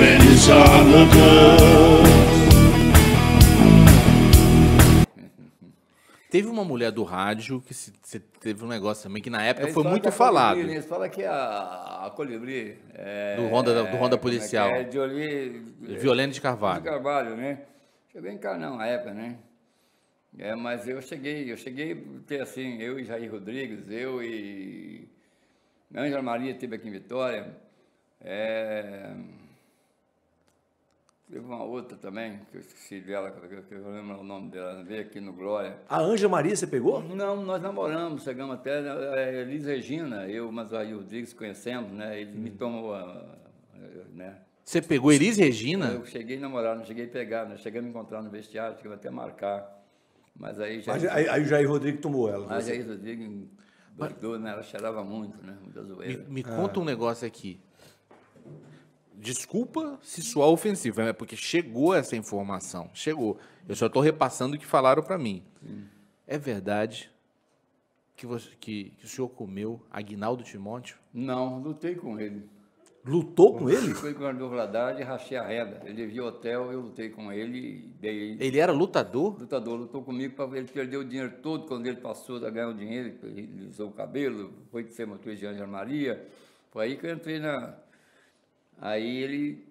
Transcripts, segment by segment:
when it's all good. Teve uma mulher do rádio que se, se- teve um negócio também que na época Eles foi muito falado. Colibri, Eles falam que a, a Colibri. É, Do Honda- do Honda como é policial. É, de Oli, Violene de Carvalho. De Carvalho, né? Cheguei em Carnão na época, né? É, mas eu cheguei, eu cheguei a ter assim, eu e Jair Rodrigues, eu e Ângela Maria teve aqui em Vitória. É, teve uma outra também, que eu esqueci dela, que eu, lembro o nome dela, veio aqui no Glória. A Anja Maria você pegou? Não, nós namoramos, chegamos até é, Elis Regina, eu, mas o Jair Rodrigues conhecemos, né? Ele me tomou, a- a- né? Você pegou Elis Regina? Eu cheguei a namorar, não cheguei a pegar, né? Chegamos a encontrar no vestiário, chegamos até a marcar. Mas aí já. Mas Aí, aí o Jair Rodrigues tomou ela. Mas aí Rodrigo doidou, né? Ela cheirava muito, né? Muita Me, zoeira. me conta um negócio aqui. Desculpa se soar ofensivo, é porque chegou essa informação. Chegou. Eu só estou repassando o que falaram para mim. É verdade que, você, que, que o senhor comeu Aguinaldo Timóteo? Não, lutei com ele. Lutou com ele? Fui com o Valadares e rachei a renda. Ele devia hotel, eu lutei com ele e dei. Ele era lutador? Lutador lutou comigo ele perdeu o dinheiro todo quando ele passou a ganhar o dinheiro, ele lisou o cabelo, foi de ser motorista de Ângela Maria. Foi aí que eu entrei na. Aí ele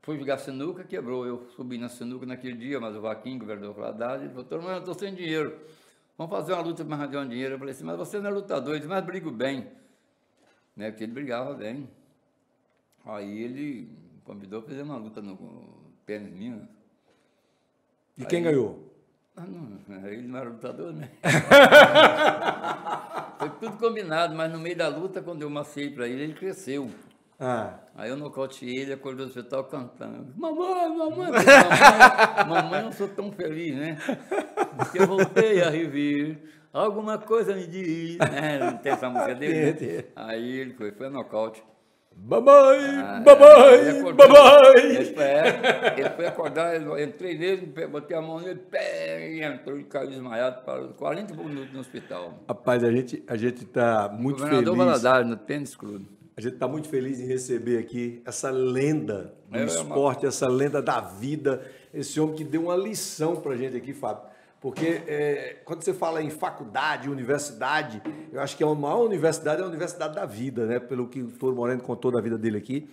foi jogar sinuca, quebrou. Eu subi na sinuca naquele dia, mas o Vaquinho, governador Valadares, ele falou: "Tô, mas eu estou sem dinheiro. Vamos fazer uma luta para arranjar um dinheiro. Eu falei assim: mas você não é lutador, ele disse, mas brigo bem. Né? Porque ele brigava bem. Aí ele convidou para fazer uma luta no tênis Minas. E quem ganhou? Ah, não, ele não era lutador, né? Foi tudo combinado, mas no meio da luta, quando eu maciei para ele, ele cresceu. Ah, Aí eu nocauteei ele, acordou do hospital cantando. Mamãe, mamãe, mamãe, mamãe, eu sou tão feliz, né? Porque eu voltei a rever, alguma coisa me diz. Né? Não tem essa música dele? Né? Aí ele foi, foi nocaute. Mamãe, Ah, mamãe, ele acordou, mamãe. Ele foi, é, ele foi acordar, eu entrei nele, botei a mão nele, pé, entrou e caiu desmaiado, parou 40 minutos no hospital. Rapaz, a gente a gente tá muito Governador feliz. Valadares, no tênis clube. A gente está muito feliz em receber aqui essa lenda do É, é uma- esporte, essa lenda da vida, esse homem que deu uma lição para a gente aqui, Fábio. Porque é, quando você fala em faculdade, universidade, eu acho que a maior universidade é a universidade da vida, né? Pelo que o Toro Moreno contou da vida dele aqui.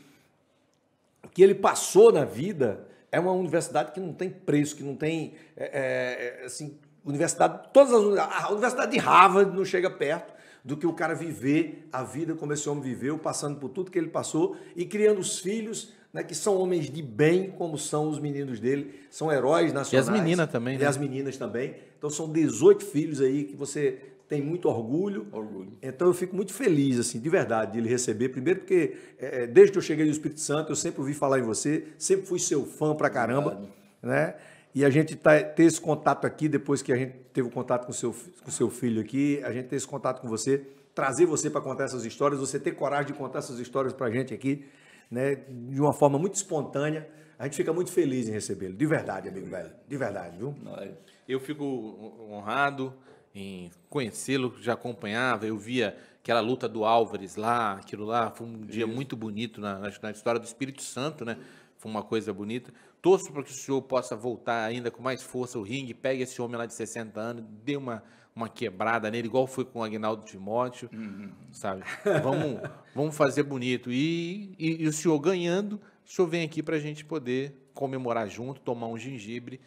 O que ele passou na vida é uma universidade que não tem preço, que não tem, é, é, assim, universidade, todas as a universidade de Harvard não chega perto do que o cara viver a vida como esse homem viveu, passando por tudo que ele passou e criando os filhos, né, que são homens de bem, como são os meninos dele, são heróis nacionais. meninas também, E né? as meninas também. Então são 18 filhos aí que você tem muito orgulho. Orgulho. Então eu fico muito feliz, assim, de verdade, de ele receber. Primeiro porque é, desde que eu cheguei no Espírito Santo, eu sempre ouvi falar em você, sempre fui seu fã pra caramba, né? E a gente tá, ter esse contato aqui, depois que a gente teve o contato com o seu, com o seu filho aqui, a gente ter esse contato com você, trazer você para contar essas histórias, você ter coragem de contar essas histórias pra gente aqui, né? De uma forma muito espontânea. A gente fica muito feliz em recebê-lo. De verdade, amigo velho. De verdade, viu? Eu fico honrado em conhecê-lo, já acompanhava, eu via aquela luta do Álvares lá, aquilo lá, foi um dia muito bonito na, na- na história do Espírito Santo, né? Foi uma coisa bonita. Torço para que o senhor possa voltar ainda com mais força o ringue, pegue esse homem lá de 60 anos, dê uma, uma quebrada nele, igual foi com o Agnaldo Timóteo, sabe? Vamos, vamos fazer bonito. E, e, e o senhor ganhando, o senhor vem aqui para a gente poder comemorar junto, tomar um gengibre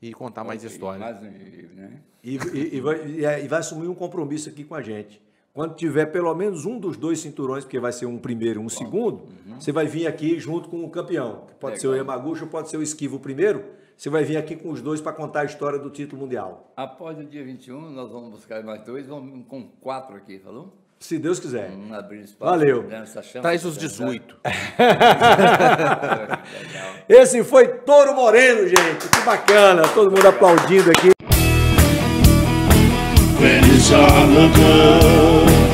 e contar mais histórias. Mais um livro, né? E, e- e vai, e é- e vai assumir um compromisso aqui com a gente. Quando tiver pelo menos um dos dois cinturões, porque vai ser um primeiro e um segundo, você vai vir aqui junto com o campeão. que Pode ser o Legal. Yamaguchi ou pode ser o Esquivo primeiro. Você vai vir aqui com os dois para contar a história do título mundial. Após o dia 21, nós vamos buscar mais dois, vamos com quatro aqui, falou? Se Deus quiser. Vamos abrir espaço. Valeu. chance Traz os pra 18. Legal. Esse foi Toro Moreno, gente. Que bacana. Todo mundo aplaudindo aqui. When it's all good.